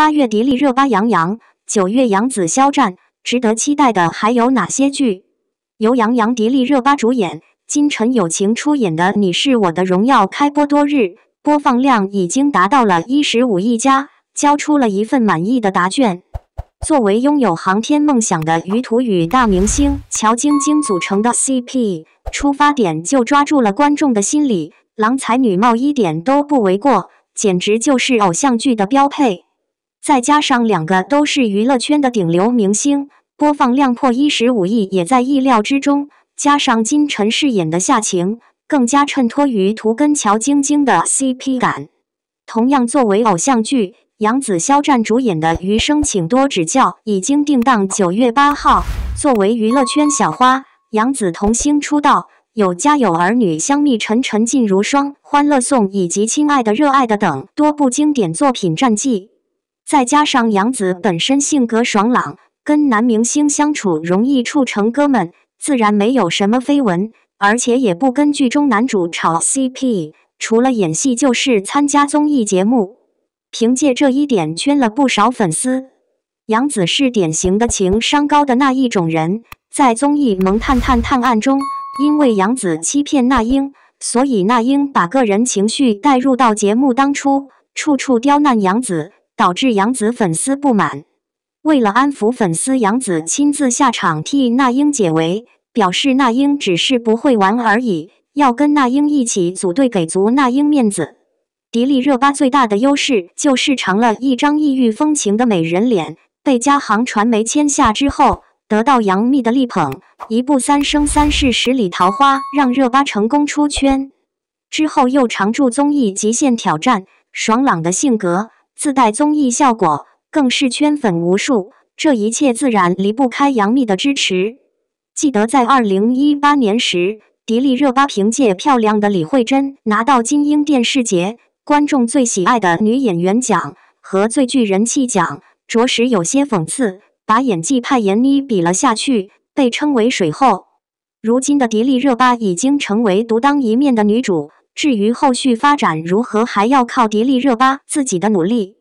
八月迪丽热巴杨洋，九月杨紫肖战，值得期待的还有哪些剧？由杨洋、迪丽热巴主演，金晨友情出演的《你是我的荣耀》开播多日，播放量已经达到了一十五亿加，交出了一份满意的答卷。作为拥有航天梦想的于途与大明星乔晶晶组成的 CP，出发点就抓住了观众的心理，郎才女貌一点都不为过，简直就是偶像剧的标配。再加上两个都是娱乐圈的顶流明星，播放量破一十五亿也在意料之中。加上金晨饰演的夏晴，更加衬托于图跟乔晶晶的 CP 感。同样作为偶像剧。杨紫、肖战主演的《余生，请多指教》已经定档九月八号。作为娱乐圈小花，杨紫童星出道，有《家有儿女》、《香蜜沉沉烬如霜》、《欢乐颂》以及《亲爱的热爱的》等多部经典作品战绩。再加上杨紫本身性格爽朗，跟男明星相处容易处成哥们，自然没有什么绯闻，而且也不跟剧中男主炒 CP，除了演戏就是参加综艺节目。凭借这一点圈了不少粉丝。杨紫是典型的情商高的那一种人，在综艺《萌探探探案》中，因为杨紫欺骗那英，所以那英把个人情绪带入到节目当初，处处刁难杨紫，导致杨紫粉丝不满。为了安抚粉丝，杨紫亲自下场替那英解围，表示那英只是不会玩而已，要跟那英一起组队，给足那英面子。迪丽热巴最大的优势就是长了一张异域风情的美人脸，被嘉行传媒签下之后，得到杨幂的力捧，一部《三生三世十里桃花》让热巴成功出圈。之后又常驻综艺《极限挑战》，爽朗的性格自带综艺效果，更是圈粉无数。这一切自然离不开杨幂的支持。记得在二零一八年时，迪丽热巴凭借《漂亮的李慧珍》拿到金鹰电视节。观众最喜爱的女演员奖和最具人气奖，着实有些讽刺，把演技派闫妮比了下去，被称为水后。如今的迪丽热巴已经成为独当一面的女主，至于后续发展如何，还要靠迪丽热巴自己的努力。